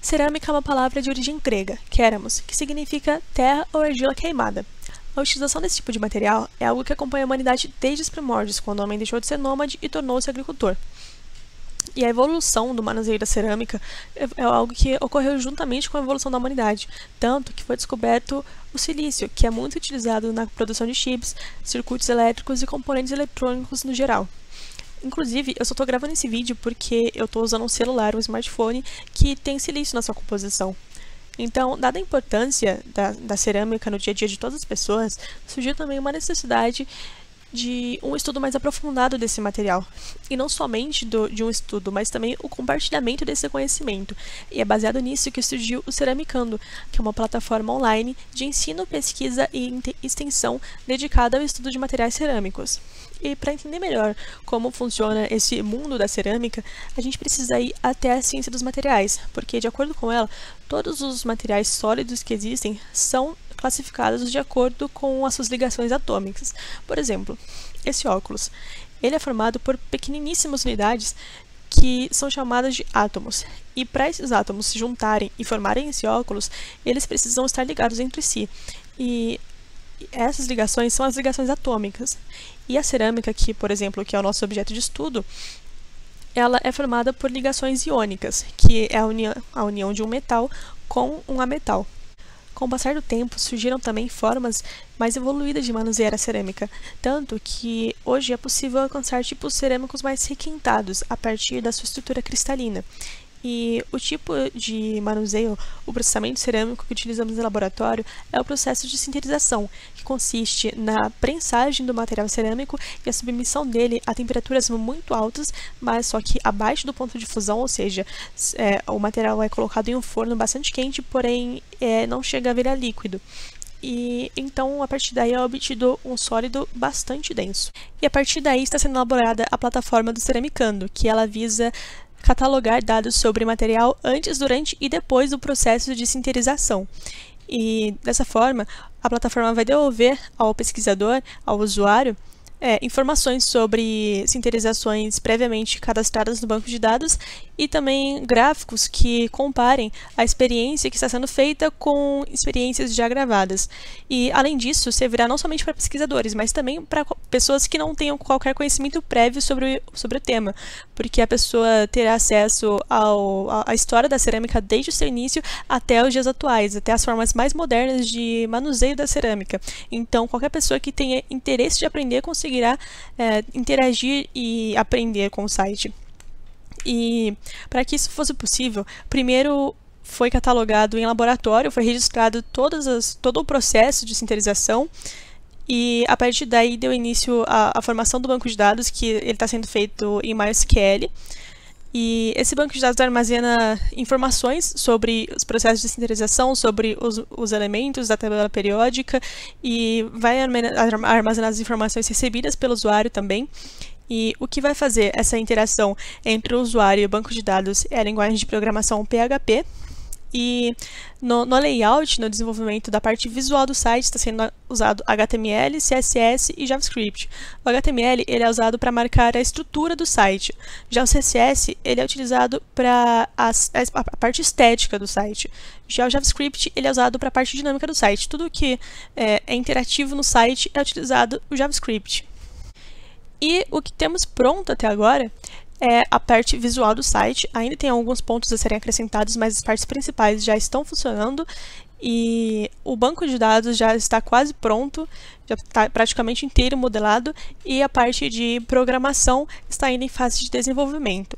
Cerâmica é uma palavra de origem grega, keramos, que significa terra ou argila queimada. A utilização desse tipo de material é algo que acompanha a humanidade desde os primórdios, quando o homem deixou de ser nômade e tornou-se agricultor. E a evolução do manuseio da cerâmica é, é algo que ocorreu juntamente com a evolução da humanidade, tanto que foi descoberto o silício, que é muito utilizado na produção de chips, circuitos elétricos e componentes eletrônicos no geral. Inclusive, eu só estou gravando esse vídeo porque eu estou usando um celular, um smartphone, que tem silício na sua composição. Então, dada a importância da, da cerâmica no dia a dia de todas as pessoas, surgiu também uma necessidade de um estudo mais aprofundado desse material. E não somente do, de um estudo, mas também o compartilhamento desse conhecimento. E é baseado nisso que surgiu o Ceramicando, que é uma plataforma online de ensino, pesquisa e extensão dedicada ao estudo de materiais cerâmicos. E para entender melhor como funciona esse mundo da cerâmica, a gente precisa ir até a ciência dos materiais, porque, de acordo com ela, todos os materiais sólidos que existem são classificados de acordo com as suas ligações atômicas. Por exemplo, esse óculos. Ele é formado por pequeniníssimas unidades que são chamadas de átomos. E para esses átomos se juntarem e formarem esse óculos, eles precisam estar ligados entre si. E essas ligações são as ligações atômicas. E a cerâmica, que, por exemplo, que é o nosso objeto de estudo, ela é formada por ligações iônicas, que é a união, a união de um metal com um ametal. Com o passar do tempo, surgiram também formas mais evoluídas de manusear a cerâmica, tanto que hoje é possível alcançar tipos cerâmicos mais requintados a partir da sua estrutura cristalina. E o tipo de manuseio, o processamento cerâmico que utilizamos no laboratório é o processo de sintetização, que consiste na prensagem do material cerâmico e a submissão dele a temperaturas muito altas, mas só que abaixo do ponto de fusão, ou seja, é, o material é colocado em um forno bastante quente, porém é, não chega a virar líquido e então a partir daí é obtido um sólido bastante denso. E a partir daí está sendo elaborada a plataforma do Ceramicando, que ela visa catalogar dados sobre material antes, durante e depois do processo de sinterização. E dessa forma, a plataforma vai devolver ao pesquisador, ao usuário, é, informações sobre sinterizações previamente cadastradas no banco de dados e também gráficos que comparem a experiência que está sendo feita com experiências já gravadas. E, além disso, servirá não somente para pesquisadores, mas também para pessoas que não tenham qualquer conhecimento prévio sobre, sobre o tema, porque a pessoa terá acesso ao, à história da cerâmica desde o seu início até os dias atuais, até as formas mais modernas de manuseio da cerâmica. Então, qualquer pessoa que tenha interesse de aprender conseguirá é, interagir e aprender com o site. E para que isso fosse possível, primeiro foi catalogado em laboratório, foi registrado as, todo o processo de sinterização e a partir daí deu início à, à formação do banco de dados, que ele está sendo feito em MySQL. E esse banco de dados armazena informações sobre os processos de sintetização, sobre os, os elementos da tabela periódica e vai armazenar as informações recebidas pelo usuário também. E o que vai fazer essa interação entre o usuário e o banco de dados é a linguagem de programação PHP, e no, no, layout, no desenvolvimento da parte visual do site, está sendo usado HTML, CSS e JavaScript. O HTML ele é usado para marcar a estrutura do site. Já o CSS ele é utilizado para a, a, parte estética do site. Já o JavaScript ele é usado para a parte dinâmica do site. Tudo que é, é interativo no site é utilizado o JavaScript. E o que temos pronto até agora é a parte visual do site. Ainda tem alguns pontos a serem acrescentados, mas as partes principais já estão funcionando e o banco de dados já está quase pronto, já está praticamente inteiro modelado e a parte de programação está ainda em fase de desenvolvimento.